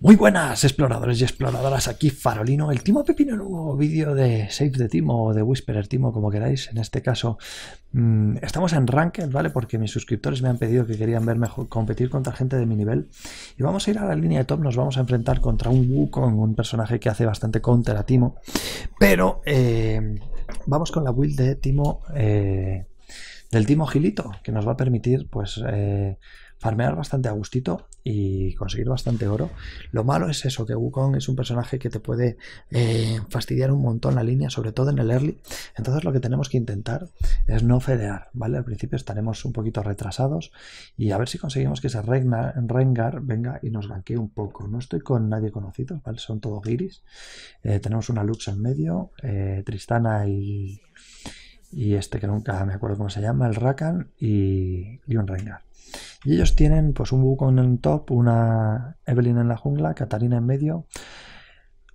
Muy buenas exploradores y exploradoras, aquí Farolino, el Timo Pepino nuevo vídeo de Save the Timo o de Whisperer Timo, como queráis. En este caso mmm, estamos en Ranked, ¿vale? Porque mis suscriptores me han pedido que querían verme competir contra gente de mi nivel. Y vamos a ir a la línea de top, nos vamos a enfrentar contra un Wukong, un personaje que hace bastante counter a Timo. Pero eh, vamos con la build de Timo, eh, del Timo Gilito, que nos va a permitir, pues... Eh, farmear bastante a gustito y conseguir bastante oro. Lo malo es eso, que Wukong es un personaje que te puede eh, fastidiar un montón la línea, sobre todo en el early. Entonces lo que tenemos que intentar es no fedear, ¿vale? Al principio estaremos un poquito retrasados y a ver si conseguimos que ese Rengar venga y nos ganquee un poco. No estoy con nadie conocido, ¿vale? Son todos giris. Eh, tenemos una Lux en medio, eh, Tristana y, y este que nunca me acuerdo cómo se llama, el Rakan y, y un Rengar. Y ellos tienen pues un Wukong en top, una Evelyn en la jungla, Katarina en medio,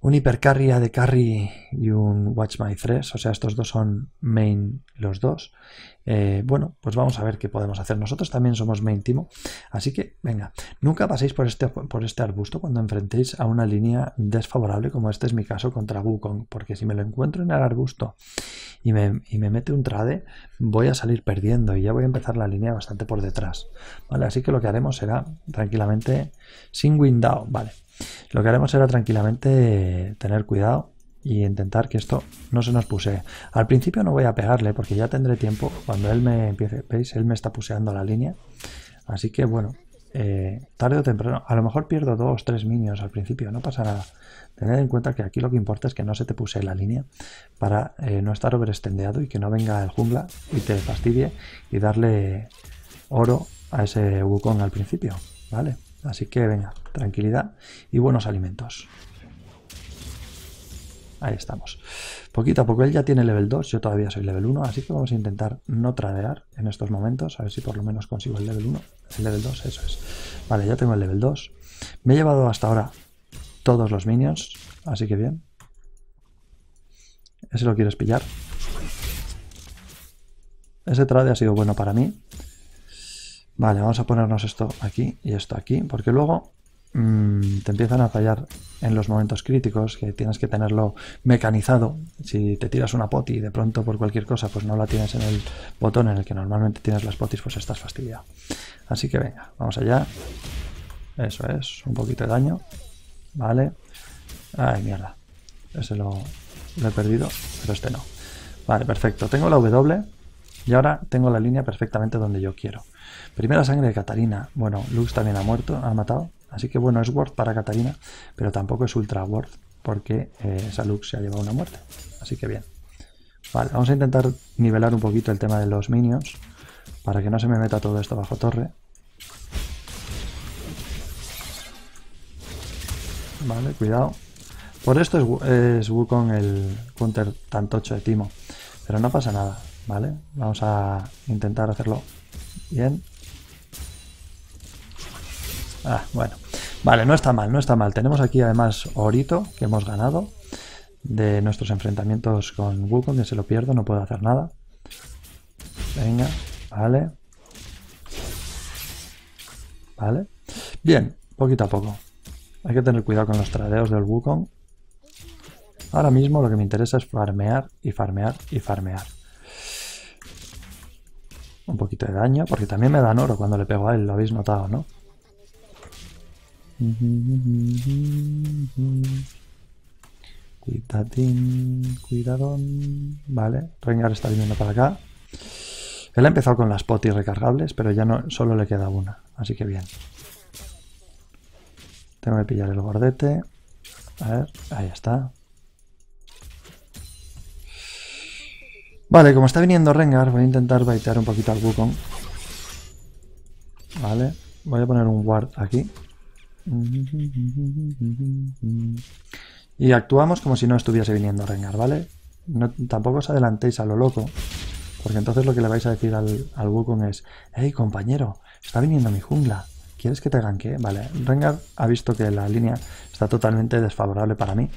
un hipercarry de carry y un Watch My Fresh, o sea, estos dos son main los dos. Eh, bueno, pues vamos a ver qué podemos hacer. Nosotros también somos main timo, así que venga, nunca paséis por este, por este arbusto cuando enfrentéis a una línea desfavorable, como este es mi caso contra Wukong, porque si me lo encuentro en el arbusto y me, y me mete un trade, voy a salir perdiendo y ya voy a empezar la línea bastante por detrás. ¿vale? Así que lo que haremos será tranquilamente sin window, ¿vale? Lo que haremos será tranquilamente tener cuidado y intentar que esto no se nos pusee. Al principio no voy a pegarle porque ya tendré tiempo. Cuando él me empiece, veis, él me está puseando la línea. Así que bueno, eh, tarde o temprano, a lo mejor pierdo dos, tres minions al principio, no pasa nada. Tened en cuenta que aquí lo que importa es que no se te puse la línea para eh, no estar overestendeado y que no venga el jungla y te fastidie y darle oro a ese Wukong al principio, ¿vale? Así que venga, tranquilidad y buenos alimentos. Ahí estamos. Poquito a poco, él ya tiene level 2, yo todavía soy level 1, así que vamos a intentar no tradear en estos momentos, a ver si por lo menos consigo el level 1, el level 2, eso es. Vale, ya tengo el level 2. Me he llevado hasta ahora todos los minions, así que bien. Ese lo quieres pillar. Ese trade ha sido bueno para mí. Vale, vamos a ponernos esto aquí y esto aquí, porque luego mmm, te empiezan a fallar en los momentos críticos, que tienes que tenerlo mecanizado. Si te tiras una poti y de pronto por cualquier cosa pues no la tienes en el botón en el que normalmente tienes las potis, pues estás fastidiado. Así que venga, vamos allá. Eso es, un poquito de daño. Vale. Ay, mierda. Ese lo he perdido, pero este no. Vale, perfecto. Tengo la W y ahora tengo la línea perfectamente donde yo quiero. Primera sangre de Catarina. Bueno, Lux también ha muerto, ha matado. Así que bueno, es worth para Catarina, pero tampoco es ultra worth porque eh, esa Lux se ha llevado una muerte. Así que bien. Vale, vamos a intentar nivelar un poquito el tema de los minions para que no se me meta todo esto bajo torre. Vale, cuidado. Por esto es, es Wukong el counter tan tocho de Timo. Pero no pasa nada, ¿vale? Vamos a intentar hacerlo bien. Ah, bueno. Vale, no está mal, no está mal. Tenemos aquí además Orito, que hemos ganado de nuestros enfrentamientos con Wukong, que se lo pierdo, no puedo hacer nada. Venga, vale. Vale. Bien, poquito a poco. Hay que tener cuidado con los tradeos del Wukong. Ahora mismo lo que me interesa es farmear y farmear y farmear. Un poquito de daño, porque también me dan oro cuando le pego a él, lo habéis notado, ¿no? Cuidadín, cuidadón. Vale, Rengar está viniendo para acá. Él ha empezado con las potis recargables, pero ya no solo le queda una, así que bien. Tengo que pillar el bordete. A ver, ahí está. Vale, como está viniendo Rengar, voy a intentar baitear un poquito al Wukong. Vale, voy a poner un ward aquí. Y actuamos como si no estuviese viniendo Rengar, ¿vale? tampoco os adelantéis a lo loco, porque entonces lo que le vais a decir al, al Wukong es Hey compañero, está viniendo mi jungla, ¿quieres que te ganque? Vale, Rengar ha visto que la línea está totalmente desfavorable para mí,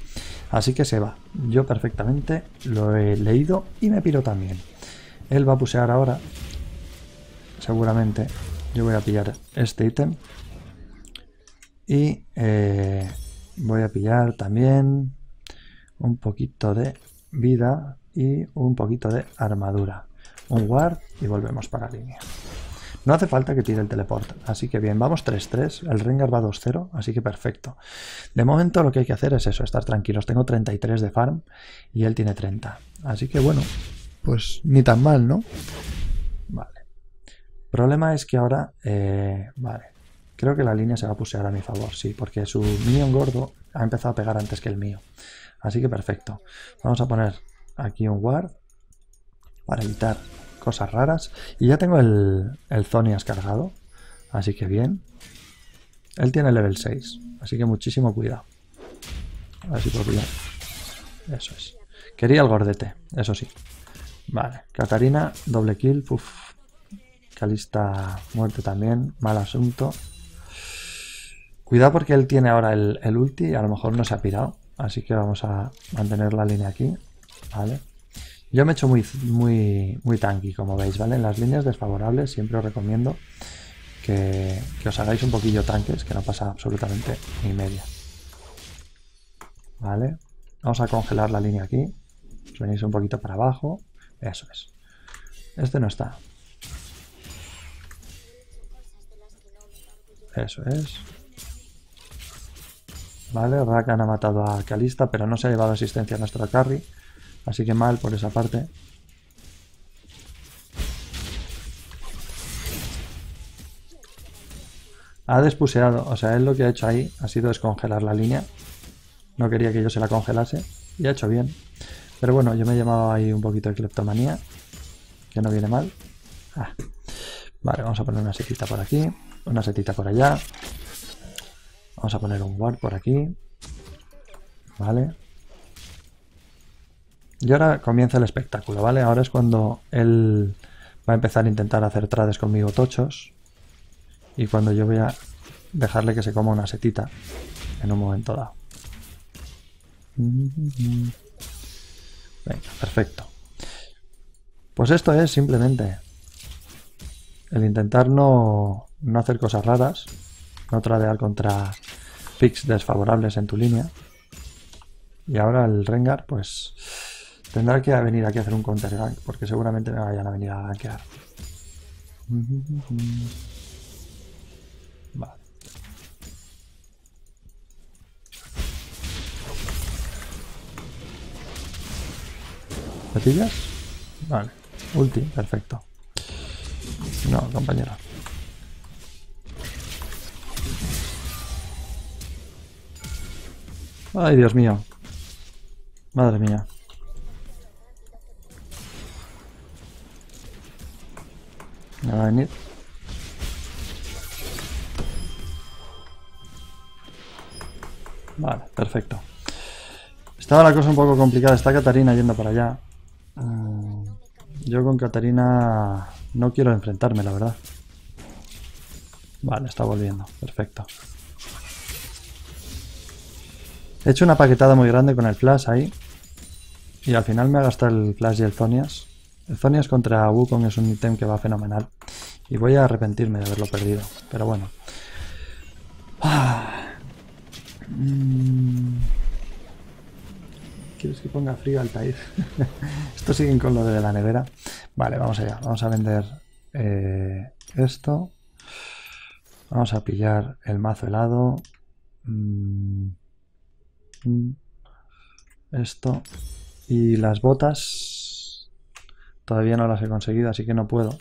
así que se va. Yo perfectamente lo he leído y me piro también. Él va a pusear ahora, seguramente. Yo voy a pillar este ítem Y eh, voy a pillar también un poquito de vida y un poquito de armadura. Un guard y volvemos para la línea. No hace falta que tire el teleport, así que bien, vamos 3-3, el Rengar va 2-0, así que perfecto. De momento lo que hay que hacer es eso, estar tranquilos. Tengo 33 de farm y él tiene 30. Así que bueno, pues ni tan mal, ¿no? Vale. Problema es que ahora, eh, vale, creo que la línea se va a pusear a mi favor, sí, porque su minion gordo ha empezado a pegar antes que el mío. Así que perfecto. Vamos a poner aquí un guard para evitar cosas raras. Y ya tengo el, el Zonias cargado. Así que bien. Él tiene level 6. Así que muchísimo cuidado. A ver si puedo. Eso es. Quería el gordete, eso sí. Vale. Catarina, doble kill. Uf. Calista muerte también. Mal asunto. Cuidado porque él tiene ahora el, el ulti a lo mejor no se ha pirado. Así que vamos a mantener la línea aquí. Vale. Yo me he hecho muy, muy, muy tanky, como veis, ¿vale? En las líneas desfavorables siempre os recomiendo que, os hagáis un poquillo tanques, que no pasa absolutamente ni media. ¿Vale? Vamos a congelar la línea aquí. Os venís un poquito para abajo. Eso es. Este no está. Eso es. Vale, Rakan ha matado a Kalista, pero no se ha llevado asistencia a nuestro carry. Así que mal por esa parte. Ha despuseado, o sea, él lo que ha hecho ahí ha sido descongelar la línea. No quería que yo se la congelase y ha hecho bien. Pero bueno, yo me he llamado ahí un poquito de cleptomanía, que no viene mal. Ah. Vale, vamos a poner una setita por aquí, una setita por allá. Vamos a poner un guard por aquí. Vale. Y ahora comienza el espectáculo, ¿vale? Ahora es cuando él va a empezar a intentar hacer trades conmigo tochos. Y cuando yo voy a dejarle que se coma una setita en un momento dado. Venga, perfecto. Pues esto es simplemente el intentar no, no hacer cosas raras, no tradear contra picks desfavorables en tu línea. Y ahora el Rengar, pues Tendrá que venir aquí a hacer un counter gank, porque seguramente me vayan a venir a gankear. Vale. ¿Me pillas? Vale. Ulti, perfecto. No, compañero. Ay, Dios mío. Madre mía. A venir. Vale, perfecto. Estaba la cosa un poco complicada. Está Catarina yendo para allá. Mm, yo con Catarina no quiero enfrentarme, la verdad. Vale, está volviendo. Perfecto. He hecho una paquetada muy grande con el flash ahí. Y al final me ha gastado el flash y el Zonias. El Zonias contra Wukong es un ítem que va fenomenal. Y voy a arrepentirme de haberlo perdido. Pero bueno. Ah. Mm. ¿Quieres que ponga frío al país? esto siguen con lo de la nevera. Vale, vamos allá. Vamos a vender eh, esto. Vamos a pillar el mazo helado. Mm. Mm. Esto. Y las botas Todavía no las he conseguido, así que no puedo.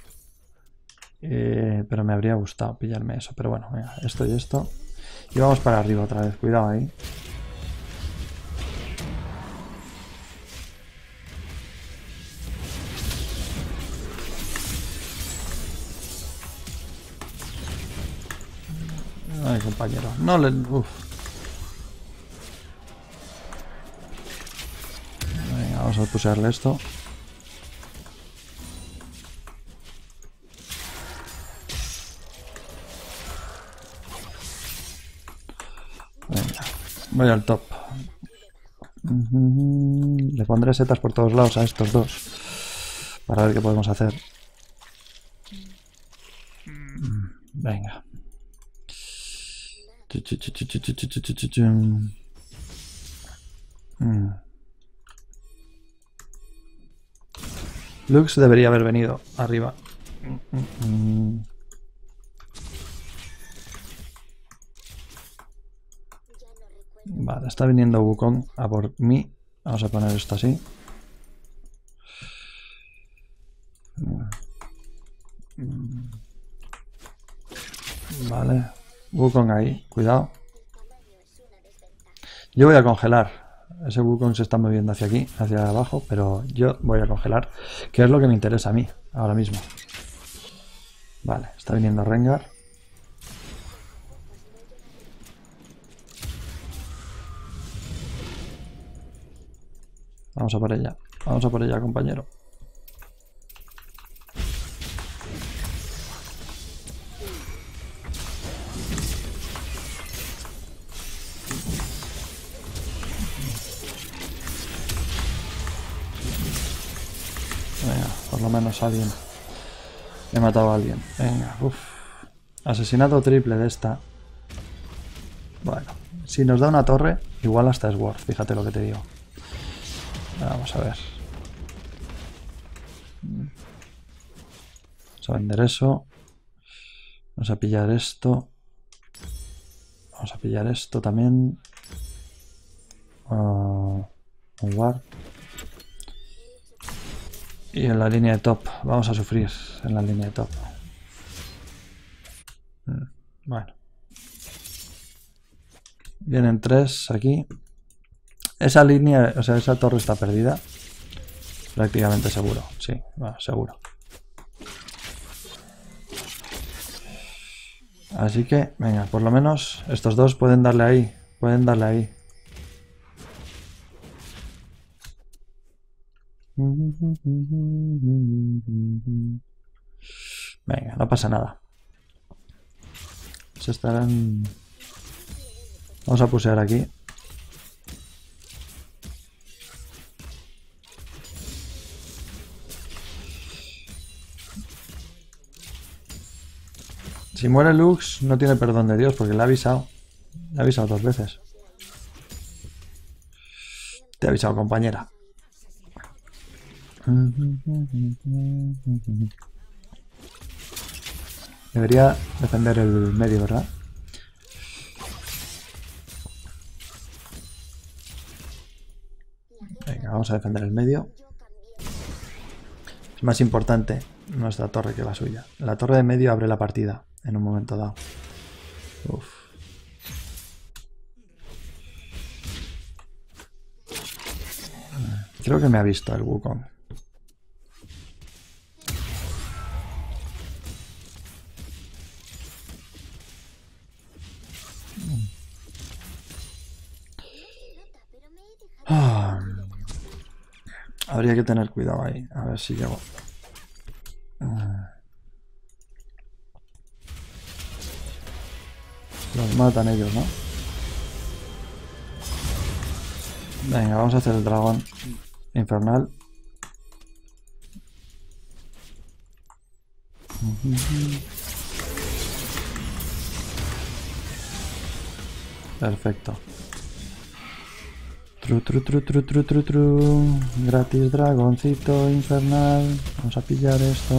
Eh, pero me habría gustado pillarme eso. Pero bueno, venga, esto y esto. Y vamos para arriba otra vez. Cuidado ahí. Ay, compañero. No le... Uf. Venga, vamos a pusarle esto. Voy al top. Le pondré setas por todos lados a estos dos. Para ver qué podemos hacer. Venga. Lux debería haber venido arriba. Está viniendo Wukong a por mí. Vamos a poner esto así. Vale. Wukong ahí, cuidado. Yo voy a congelar. Ese Wukong se está moviendo hacia aquí, hacia abajo, pero yo voy a congelar, que es lo que me interesa a mí, ahora mismo. Vale, está viniendo Rengar. Vamos a por ella, vamos a por ella, compañero. menos alguien. He matado a alguien. Venga, uff. Asesinato triple de esta. Bueno, si nos da una torre, igual hasta es worth, fíjate lo que te digo. Vamos a ver. Vamos a vender eso. Vamos a pillar esto. Vamos a pillar esto también. Uh, un war. Y en la línea de top. Vamos a sufrir en la línea de top. Mm, bueno. Vienen tres aquí. Esa línea, o sea, esa torre está perdida. Prácticamente seguro. Sí, bueno, seguro. Así que, venga, por lo menos estos dos pueden darle ahí. Pueden darle ahí. Venga, no pasa nada. Se estarán... Vamos a pusear aquí. Si muere Lux, no tiene perdón de Dios porque le ha avisado. Le ha avisado dos veces. Te ha avisado, compañera. Debería defender el medio, ¿verdad? Venga, vamos a defender el medio. Es más importante nuestra torre que la suya. La torre de medio abre la partida en un momento dado. Creo que me ha visto el Wukong. Habría que tener cuidado ahí. A ver si llego. Los matan ellos, ¿no? Venga, vamos a hacer el dragón infernal. Perfecto. Tru, tru, tru, tru, tru, tru, tru. Gratis dragoncito infernal. Vamos a pillar esto.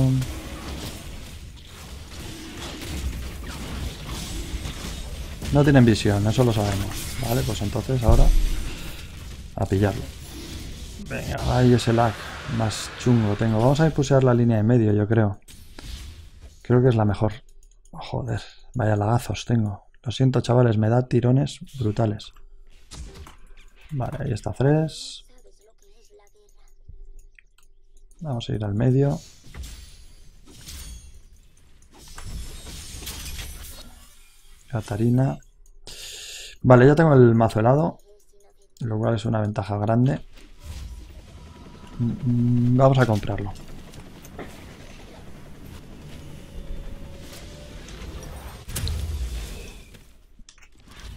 No tienen visión, eso lo sabemos. Vale, pues entonces ahora a pillarlo. Venga, ahí ese lag más chungo tengo. Vamos a impulsar la línea de medio, yo creo. Creo que es la mejor. joder, vaya lagazos tengo. Lo siento, chavales, me da tirones brutales. Vale, ahí está Fresh. Vamos a ir al medio. Catarina. Vale, ya tengo el mazo helado. Lo cual es una ventaja grande. Mm, vamos a comprarlo.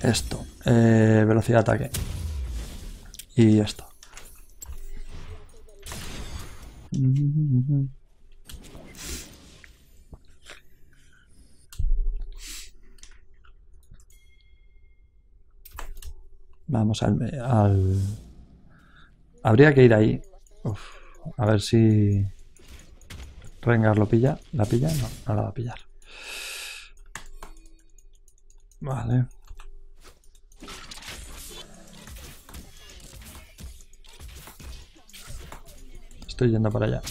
Esto. Eh, velocidad de ataque. Y ya Vamos al, al... Habría que ir ahí. Uf, a ver si... Rengar lo pilla. ¿La pilla? No, no la va a pillar. Vale. Estoy yendo para allá.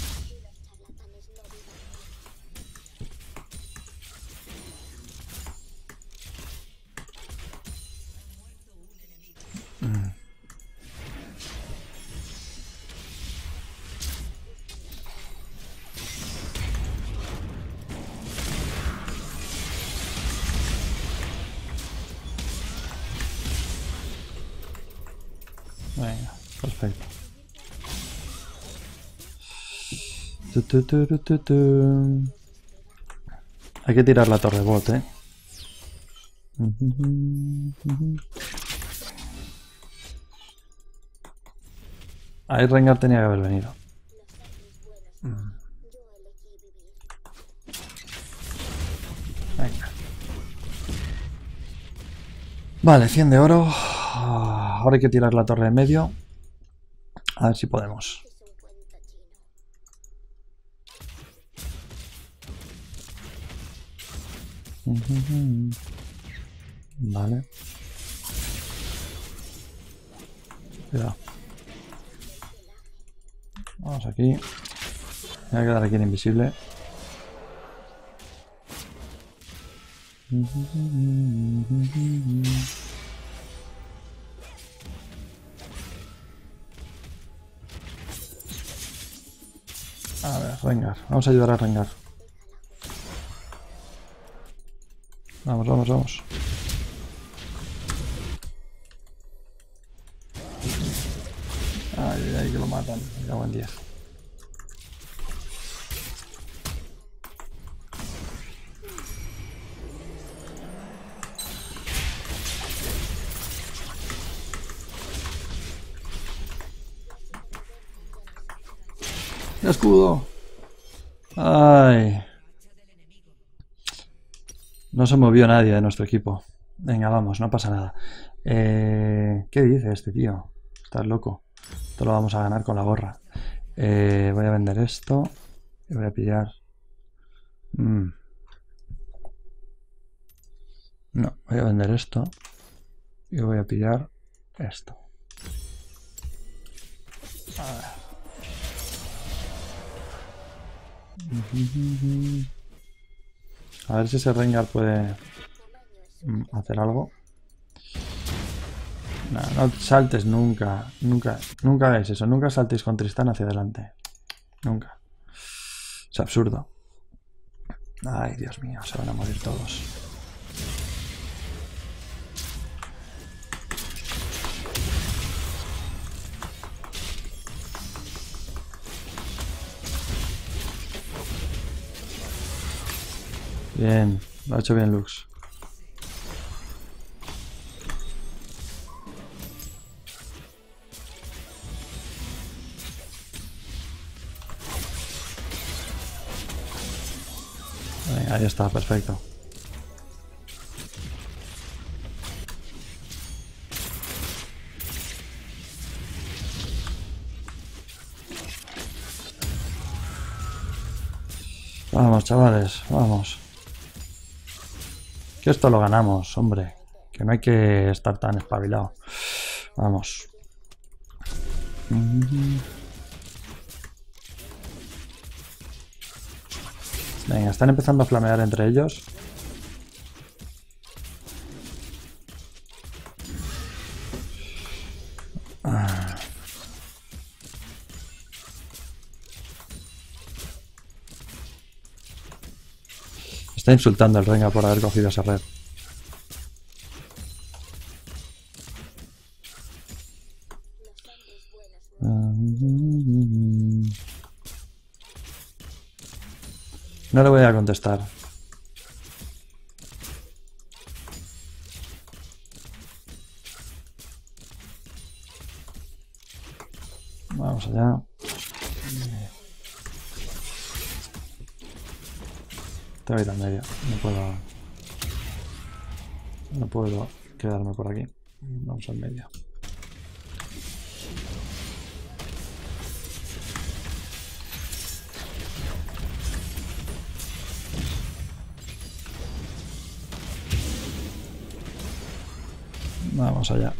Hay que tirar la torre bot, eh. Ahí Rengar tenía que haber venido. Venga. Vale, 100 de oro. Ahora hay que tirar la torre en medio. A ver si podemos. Vale. Cuidado. Vamos aquí. Voy a quedar aquí en invisible. A ver, Rengar. Vamos a ayudar a Rengar. Vamos, vamos, vamos. Ay, ay, que lo matan. Me cago en 10. escudo. Ay. No se movió nadie de nuestro equipo. Venga, vamos, no pasa nada. Eh, ¿Qué dice este tío? Estás loco. Esto lo vamos a ganar con la gorra. Eh, voy a vender esto. Y voy a pillar... Mm. No, voy a vender esto. Y voy a pillar esto. A ver. A ver si ese Rengar puede mm, hacer algo. No, no saltes nunca, nunca, nunca hagáis eso. Nunca saltéis con Tristán hacia adelante. Nunca. Es absurdo. Ay, Dios mío, se van a morir todos. Bien, lo ha hecho bien Lux. Ahí está, perfecto. Vamos, chavales, vamos. Esto lo ganamos, hombre. Que no hay que estar tan espabilado. Vamos. Venga, están empezando a flamear entre ellos. Está insultando el Renga por haber cogido esa red. No le voy a contestar. Vamos allá. Ir al medio. No puedo... No puedo quedarme por aquí. Vamos al medio. Vamos allá.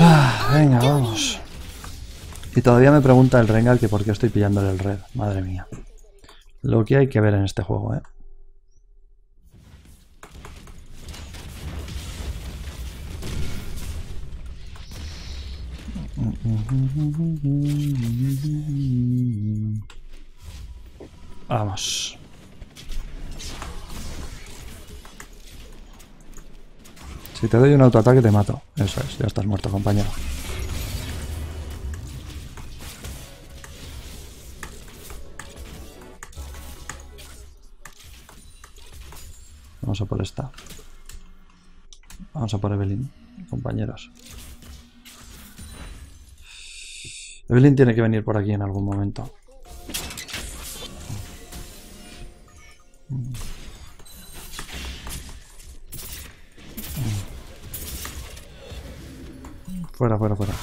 Ah, venga, vamos. Y todavía me pregunta el Rengar que por qué estoy pillándole el red. Madre mía. Lo que hay que ver en este juego, ¿eh? Vamos. Si te doy un autoataque te mato. Eso es, ya estás muerto, compañero. Vamos a por esta. Vamos a por Evelyn, compañeros. Evelyn tiene que venir por aquí en algún momento. Fuera, fuera, fuera.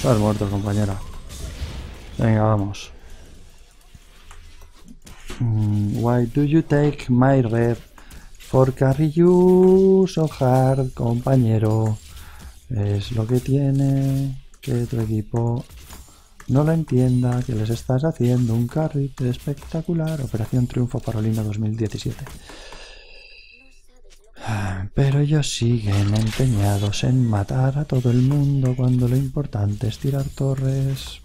Estás muerto, compañera. Venga, vamos. Mm, why do you take my red for carry you so hard, compañero? Es lo que tiene que tu equipo no lo entienda, que les estás haciendo un carry espectacular. Operación Triunfo Parolina 2017. Pero ellos siguen empeñados en matar a todo el mundo cuando lo importante es tirar torres.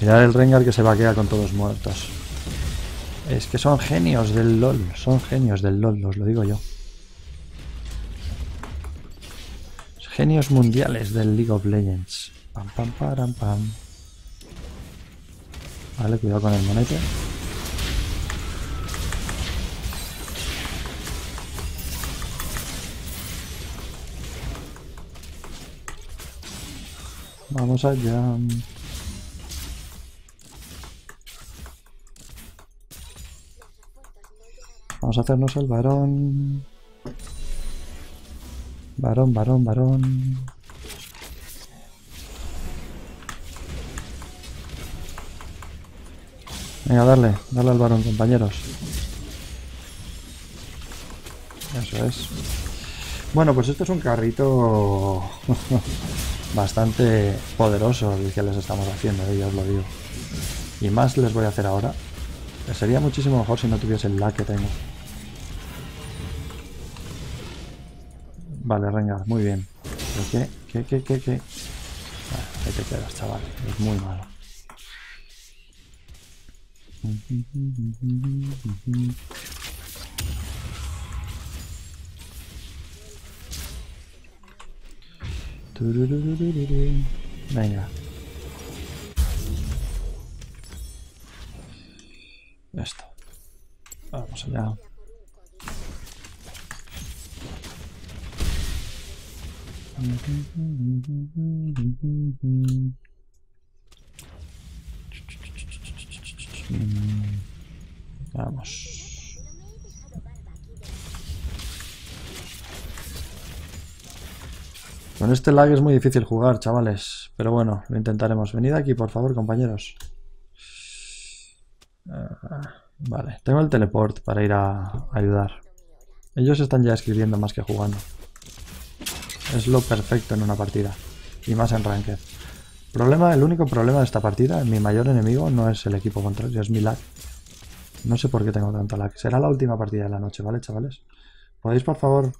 Mirad el Rengar que se vaquea con todos muertos. Es que son genios del LOL, son genios del LOL, os lo digo yo. Genios mundiales del League of Legends. Pam, pam, param, pam. Vale, cuidado con el monete. Vamos allá. Vamos a hacernos el varón. Varón, varón, varón. Venga, darle, darle al varón, compañeros. Eso es. Bueno, pues esto es un carrito bastante poderoso el que les estamos haciendo, eh, ya os lo digo. Y más les voy a hacer ahora. Sería muchísimo mejor si no tuviese el lag que tengo. Vale, Rengar, muy bien. ¿Pero qué? ¿Qué, qué, qué, qué? ahí te quedas, chaval. Es muy malo. Venga. Esto. Vamos allá. Vamos. Con este lag es muy difícil jugar, chavales. Pero bueno, lo intentaremos. Venid aquí, por favor, compañeros. Ah, vale, tengo el teleport para ir a ayudar. Ellos están ya escribiendo más que jugando. Es lo perfecto en una partida. Y más en Ranked. Problema, el único problema de esta partida, mi mayor enemigo no es el equipo contrario, es mi lag. No sé por qué tengo tanto lag. Será la última partida de la noche, ¿vale, chavales? ¿Podéis, por favor,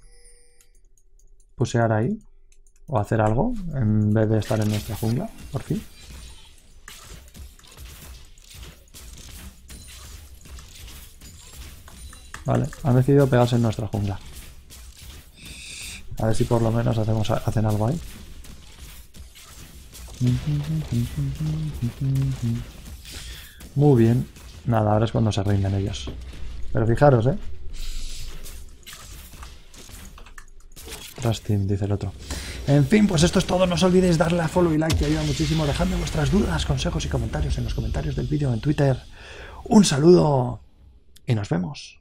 pusear ahí? O hacer algo en vez de estar en nuestra jungla, por fin. Vale, han decidido pegarse en nuestra jungla. A ver si por lo menos hacemos, hacen algo ahí. Muy bien. Nada, ahora es cuando se rinden ellos. Pero fijaros, ¿eh? Trusting, dice el otro. En fin, pues esto es todo. No os olvidéis darle a follow y like, que ayuda muchísimo. Dejadme vuestras dudas, consejos y comentarios en los comentarios del vídeo en Twitter. Un saludo y nos vemos.